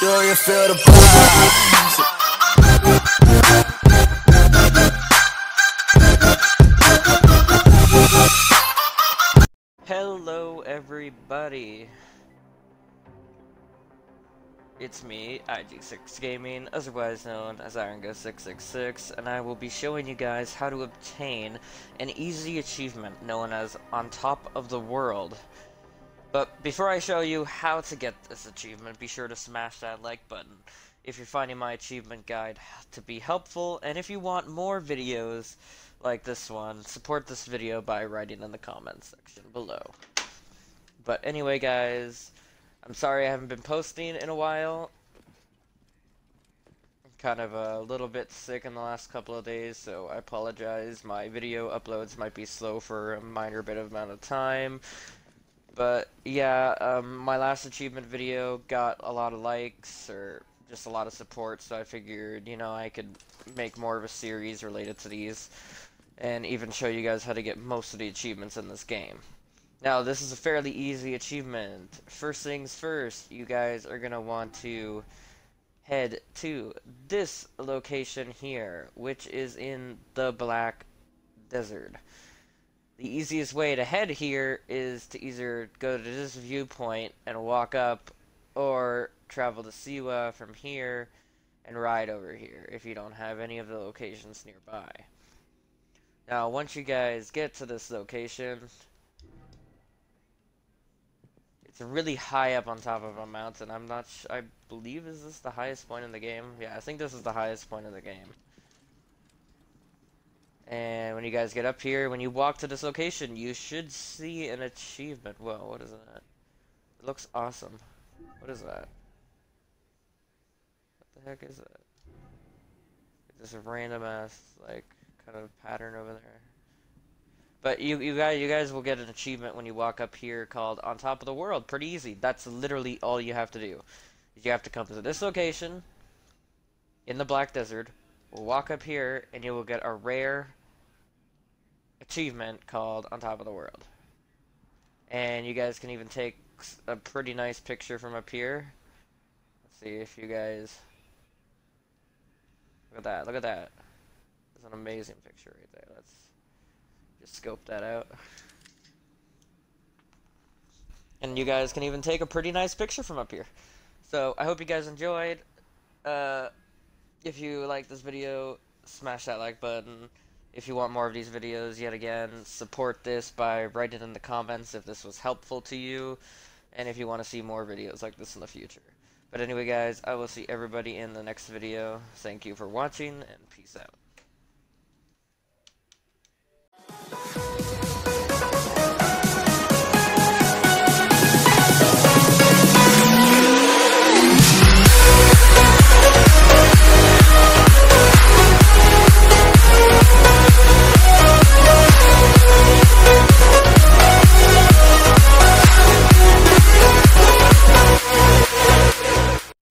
You feel the? Hello, everybody. It's me, IG6 Gaming, otherwise known as IronGo666, and I will be showing you guys how to obtain an easy achievement known as On Top of the World. But before I show you how to get this achievement, be sure to smash that like button if you're finding my achievement guide to be helpful, and if you want more videos like this one, support this video by writing in the comments section below. But anyway, guys, I'm sorry I haven't been posting in a while. Kind of a little bit sick in the last couple of days, so I apologize. My video uploads might be slow for a minor bit of amount of time. But yeah, um, my last achievement video got a lot of likes or just a lot of support, so I figured, you know, I could make more of a series related to these and even show you guys how to get most of the achievements in this game. Now, this is a fairly easy achievement. First things first, you guys are going to want to head to this location here, which is in the Black Desert. The easiest way to head here is to either go to this viewpoint and walk up, or travel to Siwa from here and ride over here if you don't have any of the locations nearby. Now, once you guys get to this location, it's really high up on top of a mountain. I'm not I believe is this the highest point in the game? Yeah, I think this is the highest point in the game. And when you guys get up here, when you walk to this location, you should see an achievement. Whoa, what is that? It looks awesome. What is that? What the heck is that? Just a random ass, like, kind of pattern over there. But you you guys you guys will get an achievement when you walk up here called on top of the world. Pretty easy. That's literally all you have to do. You have to come to this location in the Black Desert. Walk up here and you will get a rare achievement called on top of the world. And you guys can even take a pretty nice picture from up here. Let's see if you guys look at that. Look at that. It's an amazing picture right there. Let's just scope that out. And you guys can even take a pretty nice picture from up here. So, I hope you guys enjoyed. Uh, if you like this video, smash that like button. If you want more of these videos, yet again, support this by writing in the comments if this was helpful to you. And if you want to see more videos like this in the future. But anyway, guys, I will see everybody in the next video. Thank you for watching, and peace out.